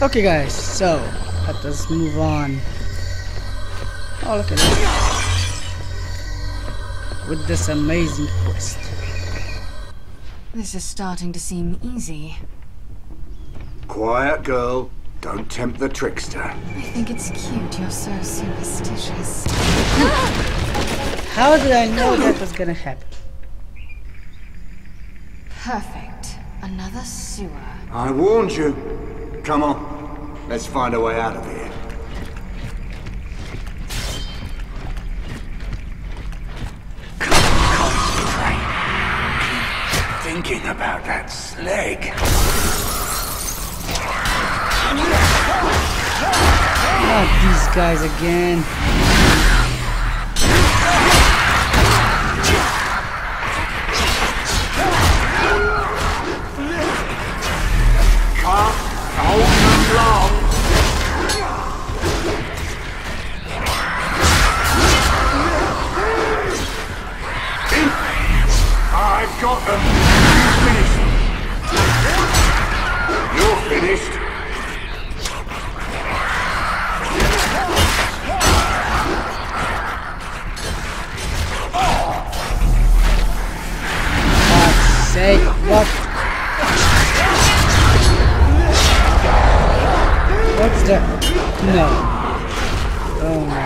Okay guys, so let us move on. Oh look at this. With this amazing quest. This is starting to seem easy. Quiet girl. Don't tempt the trickster. I think it's cute you're so superstitious. How did I know that was gonna happen? Perfect. Another sewer. I warned you. Come on. Let's find a way out of here. Concentrate. Keep thinking about that slag. Not these guys again. Can't hold them long. No. Oh no.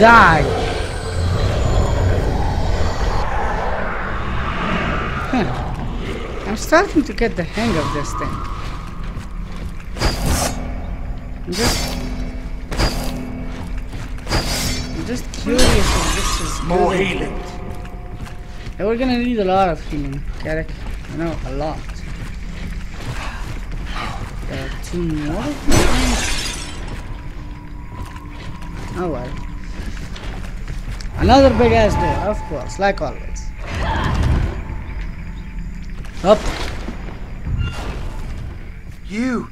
Die! Huh. I'm starting to get the hang of this thing. I'm just... I'm just curious if this is More good healing. Yeah, we're gonna need a lot of healing, Garrick. You know, a lot. There are two more? Oh well. Another big ass door, of course, like always. Up. You.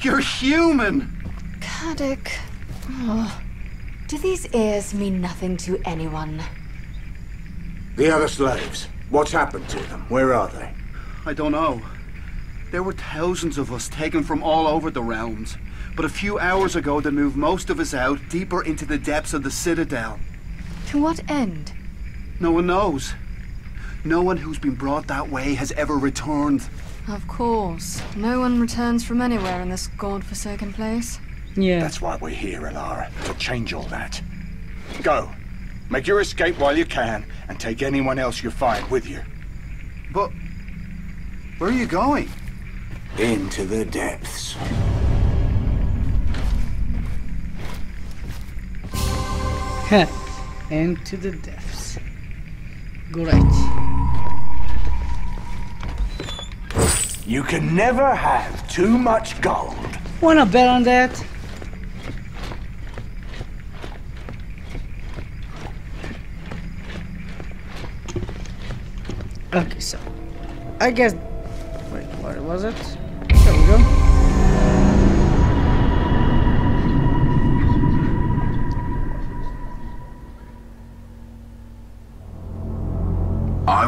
You're human. Caddoc. Oh. Do these ears mean nothing to anyone? The other slaves. What's happened to them? Where are they? I don't know. There were thousands of us taken from all over the realms. But a few hours ago, they moved most of us out deeper into the depths of the Citadel. To what end? No one knows. No one who's been brought that way has ever returned. Of course. No one returns from anywhere in this god-forsaken place. Yeah. That's why we're here, E'lara, to change all that. Go. Make your escape while you can, and take anyone else you find with you. But where are you going? Into the depths. Into the depths. Great. You can never have too much gold. Wanna bet on that? Okay, so I guess. Wait, what was it?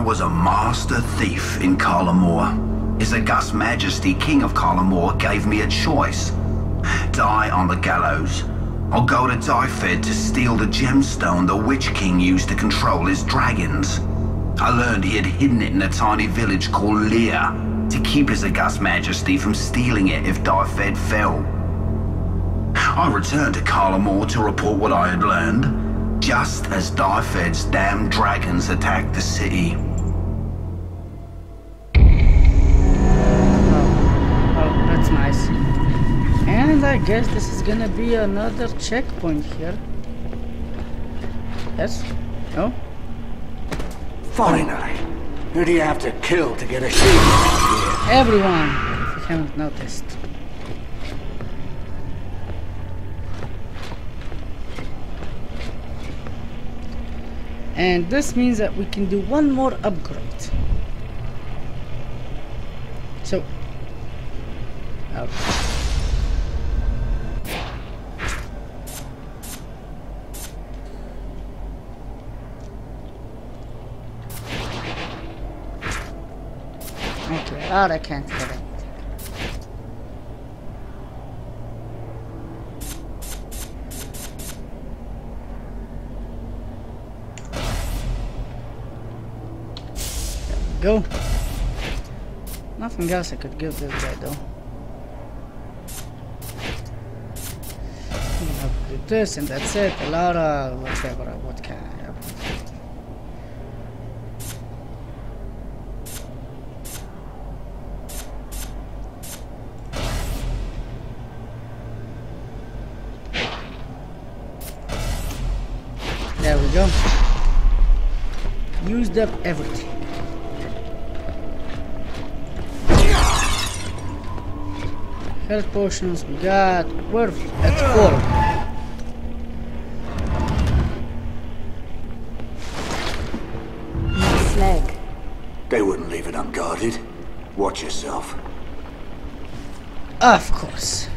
Was a master thief in Kalamor. His August Majesty, King of Kalamor, gave me a choice. Die on the gallows, or go to Dyfed to steal the gemstone the Witch King used to control his dragons. I learned he had hidden it in a tiny village called Lear to keep his August Majesty from stealing it if Dyfed fell. I returned to Kalamor to report what I had learned, just as Dyfed's damned dragons attacked the city. I guess this is gonna be another checkpoint here. Yes? No? Finally. Who do you have to kill to get a shield around here? Everyone, if you haven't noticed. And this means that we can do one more upgrade. So, okay. Okay, out I can't get it. Go. Nothing else I could give this guy though. I'm gonna do this and that's it. A lot of whatever. What can I have? Used up everything. Health potions we got. We're at full. Nice leg. They wouldn't leave it unguarded. Watch yourself. Of course.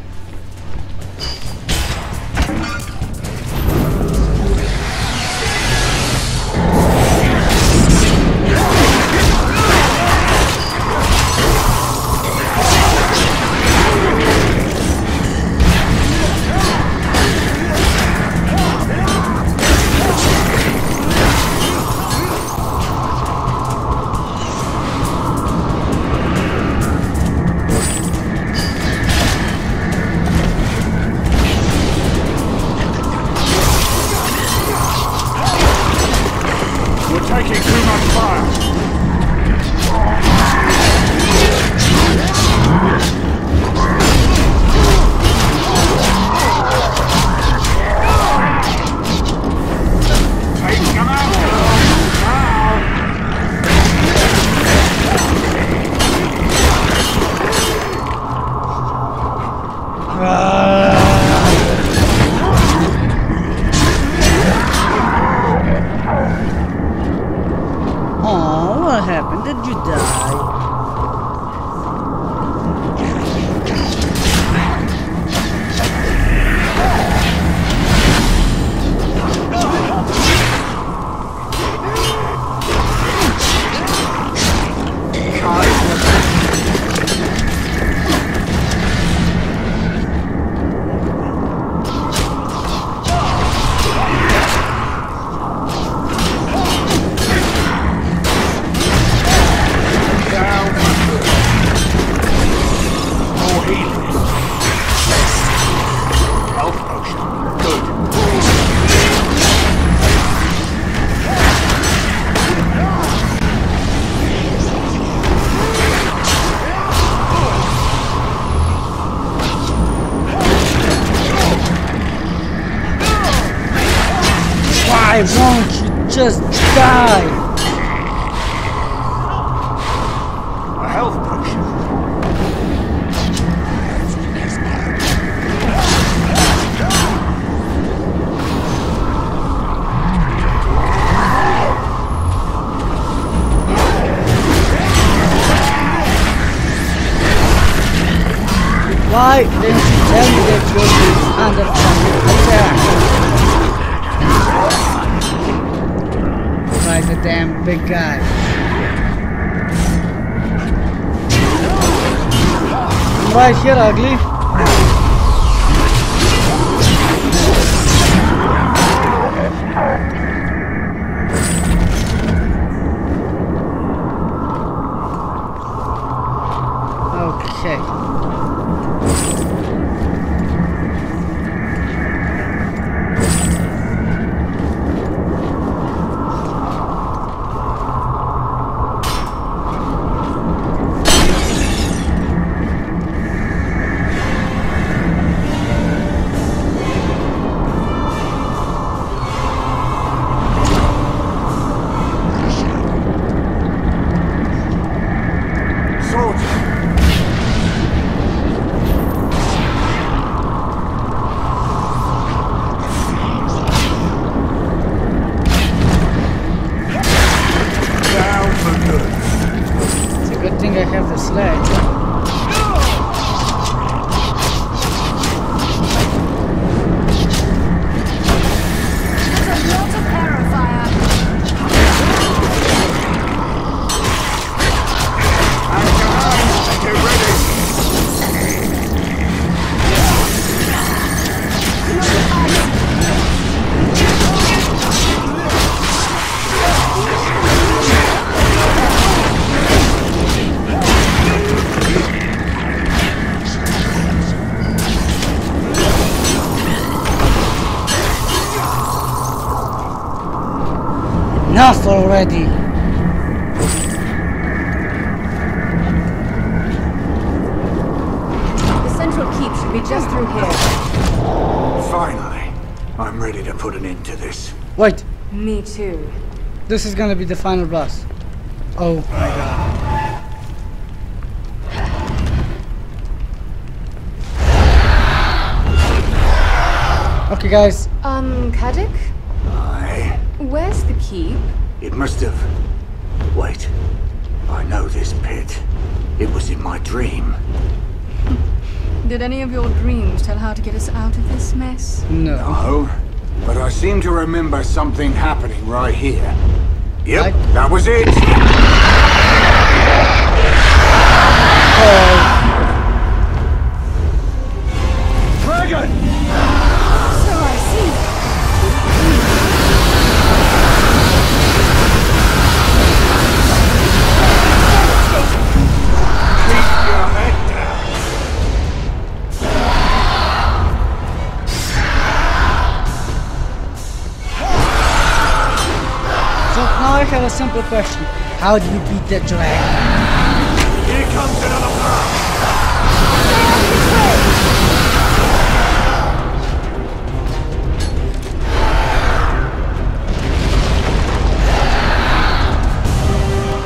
Just die? A health potion. Why didn't you tell me that you're under attack? Damn big guy. Right here, ugly. Already! The central keep should be just through here. Finally, I'm ready to put an end to this. Wait, Me too. this is gonna be the final boss. Oh my god. Okay guys, Um, Caddoc? I. Where's the keep? It must have. Wait. I know this pit. It was in my dream. Did any of your dreams tell how to get us out of this mess? no. No, but I seem to remember something happening right here. Yep, Right. that was it. Dragon! Simple question. How do you beat the dragon? Here comes another.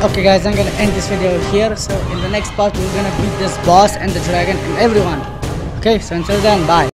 Okay guys, I'm gonna end this video here. So in the next part, we're gonna beat this boss and the dragon and everyone. Okay, so until then, bye.